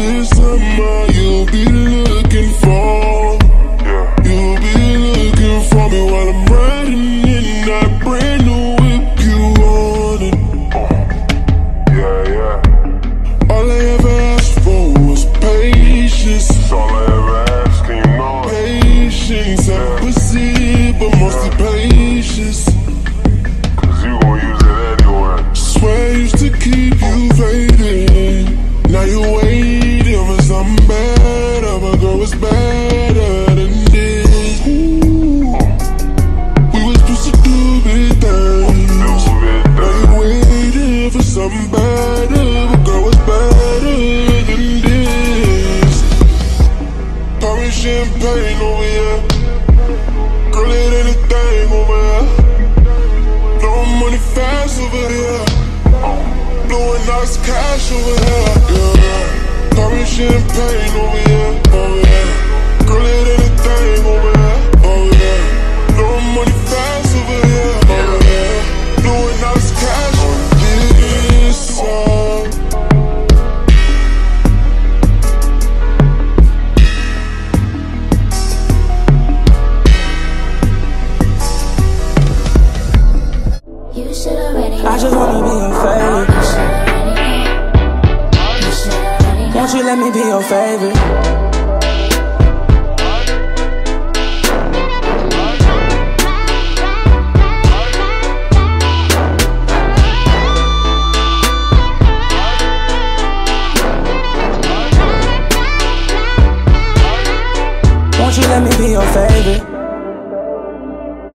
this summer you'll be looking for. You'll be looking for me while I'm riding in that brand new whip you wanted. Yeah, yeah. All I ever asked for was patience. That's all I ever ask, and you know it. Patience, empathy, but mostly patience. Champagne over here. Girl, it ain't a thing over here. Blowing money fast over here. Blowing nice cash over here. Yeah. Pour me champagne over here. Oh yeah. I just wanna be your favorite. Won't you let me be your favorite? Won't you let me be your favorite?